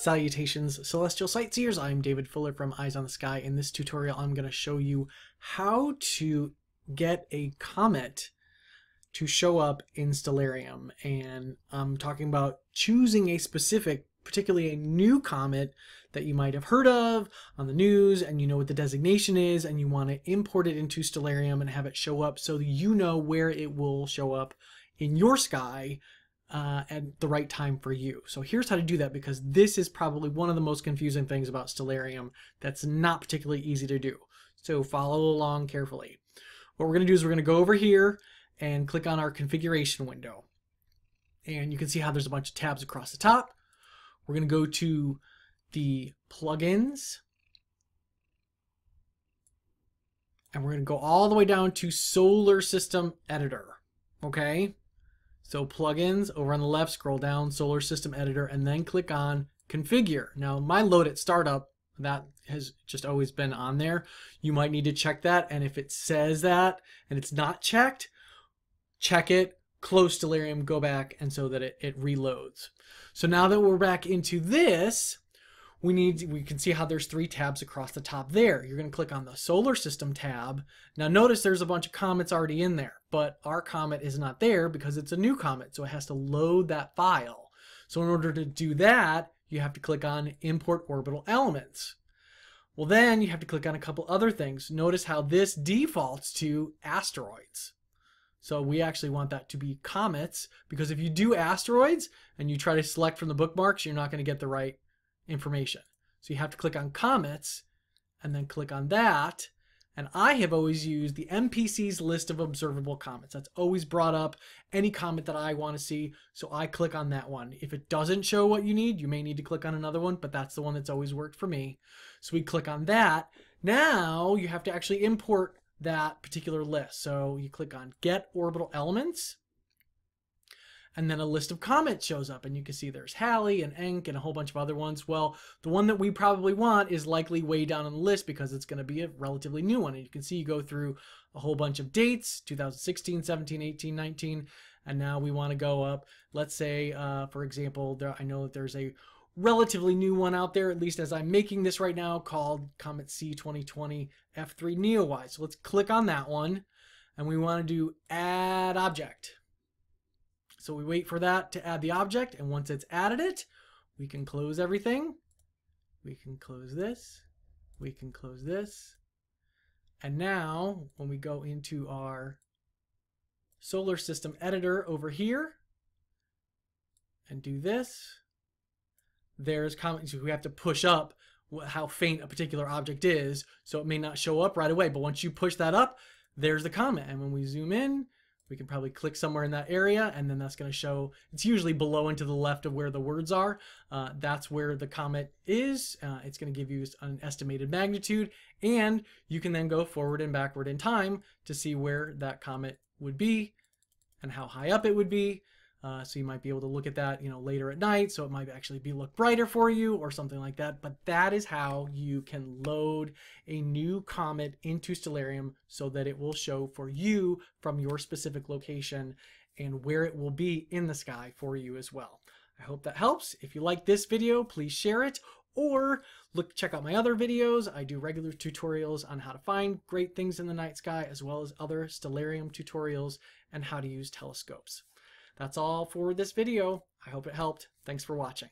Salutations, Celestial Sightseers. I'm David Fuller from Eyes on the Sky. In this tutorial, I'm going to show you how to get a comet to show up in Stellarium. And I'm talking about choosing a specific, particularly a new comet that you might have heard of on the news and you know what the designation is and you want to import it into Stellarium and have it show up so you know where it will show up in your sky uh, at the right time for you. So here's how to do that because this is probably one of the most confusing things about Stellarium that's not particularly easy to do. So follow along carefully. What we're going to do is we're going to go over here and click on our configuration window. And you can see how there's a bunch of tabs across the top. We're going to go to the plugins. And we're going to go all the way down to Solar System Editor. Okay? So plugins over on the left, scroll down, Solar System Editor, and then click on Configure. Now my load at startup, that has just always been on there. You might need to check that, and if it says that and it's not checked, check it, close Stellarium, go back, and so that it, it reloads. So now that we're back into this, we need we can see how there's three tabs across the top there. You're going to click on the solar system tab. Now notice there's a bunch of comets already in there, but our comet is not there because it's a new comet, so it has to load that file. So in order to do that, you have to click on import orbital elements. Well then you have to click on a couple other things. Notice how this defaults to asteroids. So we actually want that to be comets because if you do asteroids and you try to select from the bookmarks, you're not going to get the right information. So you have to click on comets and then click on that. And I have always used the MPC's list of observable comets. That's always brought up any comet that I want to see. So I click on that one. If it doesn't show what you need, you may need to click on another one, but that's the one that's always worked for me. So we click on that. Now you have to actually import that particular list. So you click on get orbital elements and then a list of comets shows up and you can see there's Halley and Encke and a whole bunch of other ones. Well, the one that we probably want is likely way down on the list because it's going to be a relatively new one. And you can see you go through a whole bunch of dates, 2016, 17, 18, 19, and now we want to go up. Let's say, uh, for example, there, I know that there's a relatively new one out there, at least as I'm making this right now, called Comet C 2020 F3 Neowise. So let's click on that one, and we want to do Add Object. So we wait for that to add the object, and once it's added it, we can close everything. We can close this. We can close this. And now, when we go into our solar system editor over here and do this, there's comets we have to push up how faint a particular object is, so it may not show up right away. But once you push that up, there's the comet. And when we zoom in, we can probably click somewhere in that area and then that's going to show it's usually below and to the left of where the words are. Uh, that's where the comet is. Uh, it's going to give you an estimated magnitude and you can then go forward and backward in time to see where that comet would be and how high up it would be uh, so you might be able to look at that, you know, later at night. So it might actually be look brighter for you or something like that. But that is how you can load a new comet into Stellarium so that it will show for you from your specific location and where it will be in the sky for you as well. I hope that helps. If you like this video, please share it or look check out my other videos. I do regular tutorials on how to find great things in the night sky as well as other Stellarium tutorials and how to use telescopes. That's all for this video. I hope it helped. Thanks for watching.